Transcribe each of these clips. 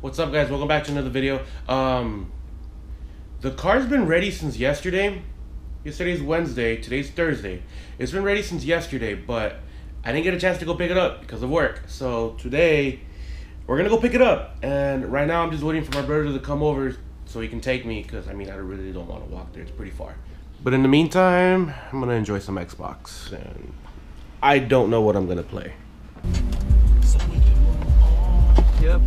What's up guys? Welcome back to another video. Um the car's been ready since yesterday. Yesterday's Wednesday, today's Thursday. It's been ready since yesterday, but I didn't get a chance to go pick it up because of work. So today we're gonna go pick it up. And right now I'm just waiting for my brother to come over so he can take me because I mean I really don't want to walk there. It's pretty far. But in the meantime, I'm gonna enjoy some Xbox and I don't know what I'm gonna play. Yep.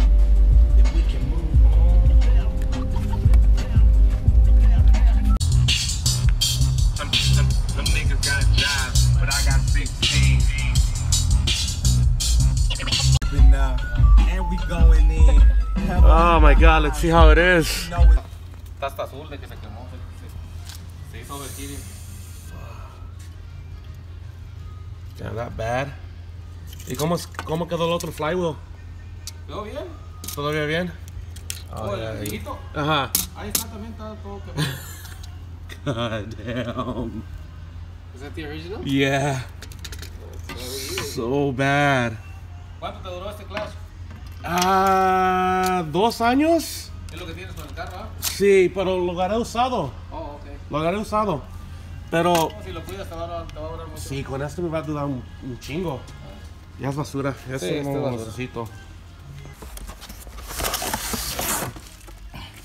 We going in. Oh my god, let's see how it is. You know it- Está hasta azul de que se quemó. Se, se, se hizo overheating. Damn, not bad. ¿Y cómo, cómo quedó el otro flywheel? ¿Todo bien? ¿Todavía bien? Oh, yeah, el. Ajá. Ahí está también, está todo. God damn. Is that the original? Yeah, oh, so bad. ¿Cuánto te duró este clutch? Ah, ¿dos años? Es lo que tienes con el carro, ¿ah? Sí, pero lo agarré usado. Oh, ok. Lo agarré usado. Pero, No, si lo cuidas te va, a, te va a durar mucho. sí, con esto me va a durar un, un chingo. Ya es basura. Ya Sí, es basura. necesito.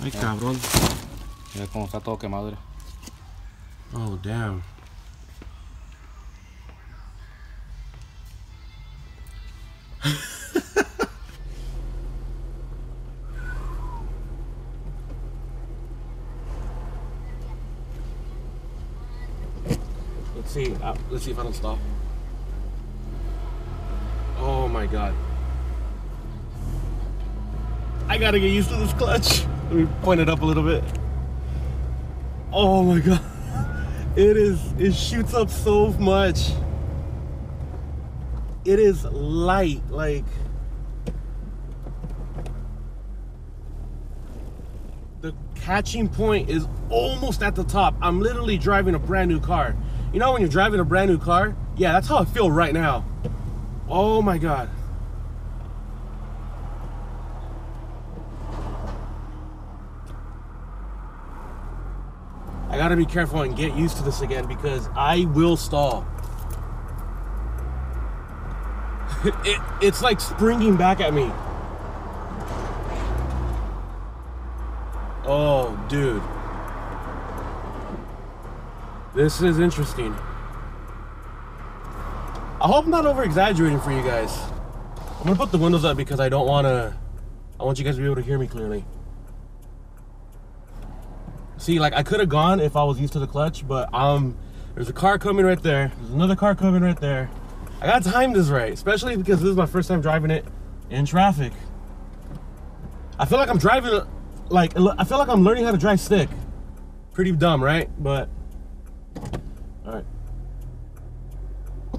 Ay, cabrón. Mira cómo está todo quemado. Oh, damn. See. Uh, let's see if I don't stop. Oh my god. I gotta get used to this clutch. Let me point it up a little bit. Oh my god. It is, it shoots up so much. It is light, like. The catching point is almost at the top. I'm literally driving a brand new car. You know when you're driving a brand new car? Yeah, that's how I feel right now. Oh my god. I gotta be careful and get used to this again because I will stall. it, it's like springing back at me. Oh, dude. This is interesting. I hope I'm not over exaggerating for you guys. I'm gonna put the windows up because I don't wanna. I want you guys to be able to hear me clearly. See, like I could have gone if I was used to the clutch, but um, there's a car coming right there. There's another car coming right there. I gotta time this right, especially because this is my first time driving it in traffic. I feel like I'm driving, like I feel like I'm learning how to drive stick. Pretty dumb, right? But all right.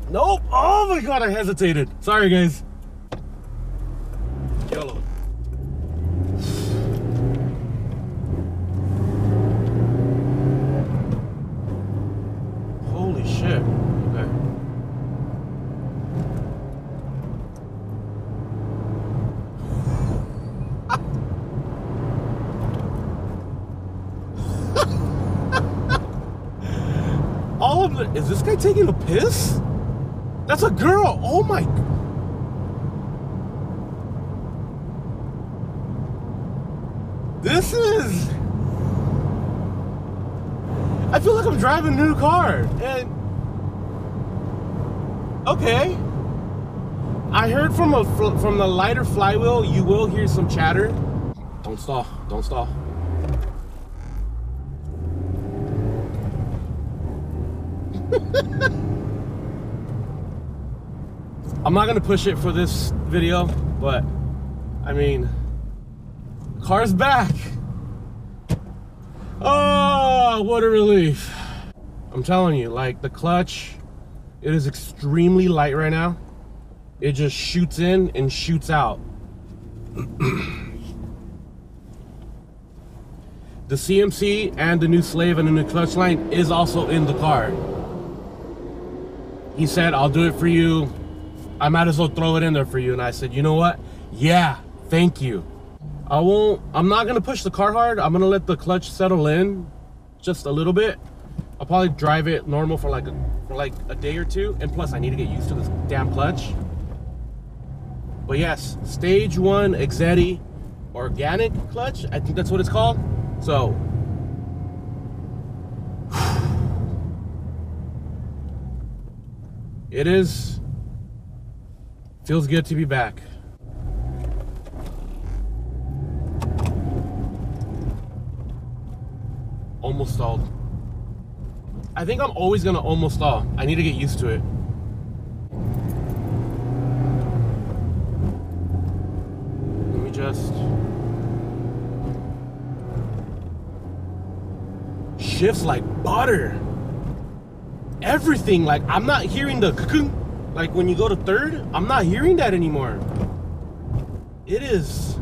Nope. Oh my god, I hesitated. Sorry, guys. YOLO. Holy shit. Okay. All of the is this guy taking a piss? That's a girl. Oh my. This is. I feel like I'm driving a new car. And. Okay. I heard from a from the lighter flywheel, you will hear some chatter. Don't stall. Don't stall. I'm not gonna push it for this video, but I mean, car's back. Oh, what a relief. I'm telling you, like the clutch, it is extremely light right now. It just shoots in and shoots out. the CMC and the new slave and the new clutch line is also in the car. He said, I'll do it for you. I might as well throw it in there for you. And I said, you know what? Yeah, thank you. I won't. I'm not gonna push the car hard. I'm gonna let the clutch settle in just a little bit. I'll probably drive it normal for like a, for like a day or two, and plus I need to get used to this damn clutch. But yes, stage one Exedy organic clutch. I think that's what it's called. So it is feels good to be back. Almost stalled. I think I'm always gonna almost stall. I need to get used to it. Let me just shifts like butter. Everything like I'm not hearing the cocoon like when you go to third. I'm not hearing that anymore. It is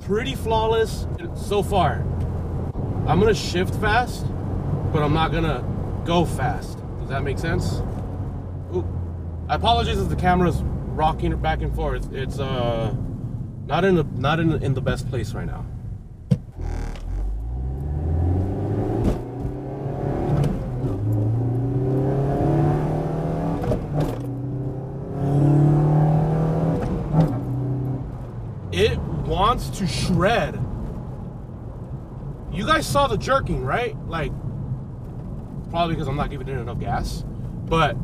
pretty flawless so far. I'm gonna shift fast, but I'm not gonna go fast. Does that make sense? Ooh. I apologize if the camera's rocking back and forth. It's uh not in the not in in the best place right now. It wants to shred. You guys saw the jerking, right? Like probably because I'm not giving it enough gas, but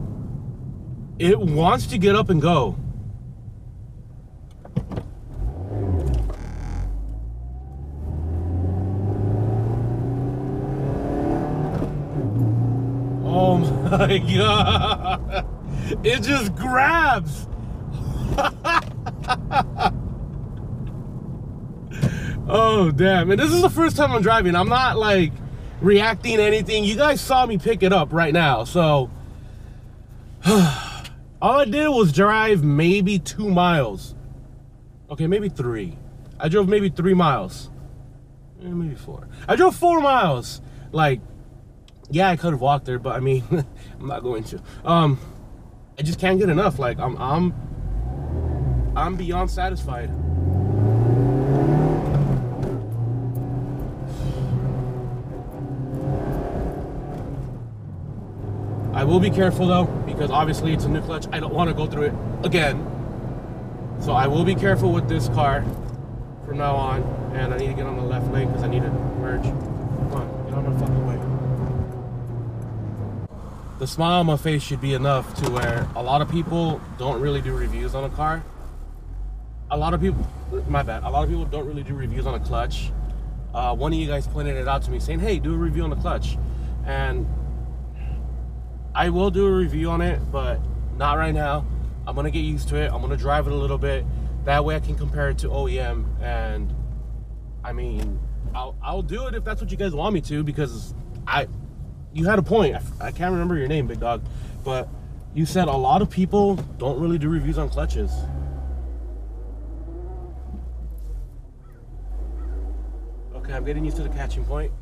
it wants to get up and go. Oh my god. It just grabs. oh damn. And this is the first time I'm driving. I'm not like reacting to anything. You guys saw me pick it up right now. So all I did was drive maybe two miles. Okay, maybe three. I drove maybe three miles. Maybe four. I drove four miles. Like, yeah, I could have walked there, but I mean, I'm not going to. Um, I just can't get enough. Like, I'm, I'm, I'm beyond satisfied. I will be careful though, because obviously it's a new clutch. I don't want to go through it again. So I will be careful with this car from now on. And I need to get on the left lane because I need to merge. Come on, get on my fucking way. The smile on my face should be enough to where a lot of people don't really do reviews on a car. A lot of people, my bad, a lot of people don't really do reviews on a clutch. Uh, one of you guys pointed it out to me saying, hey, do a review on the clutch. And I will do a review on it, but not right now. I'm gonna get used to it. I'm gonna drive it a little bit. That way I can compare it to OEM. And I mean, I'll, I'll do it if that's what you guys want me to because I, you had a point. I, I can't remember your name, big dog, but you said a lot of people don't really do reviews on clutches. Okay, I'm getting used to the catching point.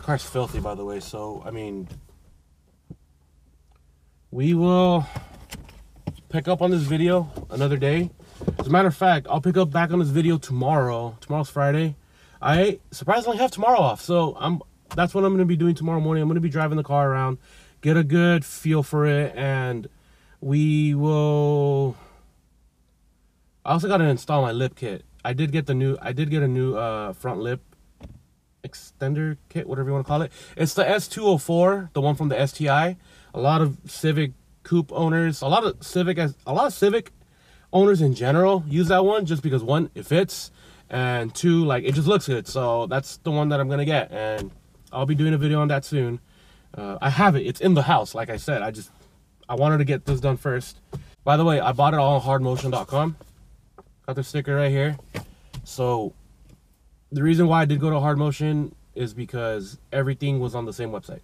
The car's filthy, by the way. So, I mean, we will pick up on this video another day. As a matter of fact, I'll pick up back on this video tomorrow. Tomorrow's Friday. I surprisingly have tomorrow off, so I'm. That's what I'm going to be doing tomorrow morning. I'm going to be driving the car around, get a good feel for it, and we will. I also got to install my lip kit. I did get the new. I did get a new uh, front lip extender kit, whatever you want to call it. It's the S204, the one from the STI. A lot of Civic coupe owners, a lot of Civic, a lot of Civic owners in general use that one just because one, it fits, and two, like it just looks good. So that's the one that I'm gonna get, and I'll be doing a video on that soon. Uh, I have it. It's in the house. Like I said, I just I wanted to get this done first. By the way, I bought it all on hardmotion.com. Got the sticker right here. So the reason why I did go to Hard Motion is because everything was on the same website.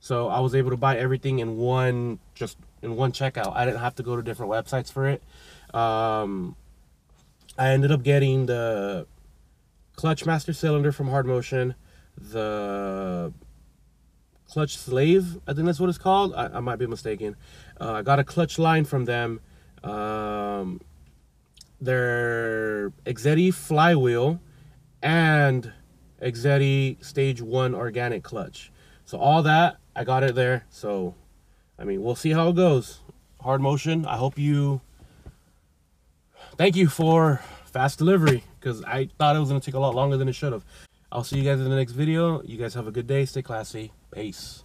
So I was able to buy everything in one just in one checkout. I didn't have to go to different websites for it. Um, I ended up getting the clutch master cylinder from Hard Motion, the Clutch Slave. I think that's what it's called. I, I might be mistaken. Uh, I got a clutch line from them. Um, their Exedy flywheel and Exedy Stage 1 organic clutch. So all that, I got it there. So, I mean, we'll see how it goes. Hard motion. I hope you... Thank you for fast delivery because I thought it was going to take a lot longer than it should have. I'll see you guys in the next video. You guys have a good day. Stay classy. Peace.